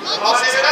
All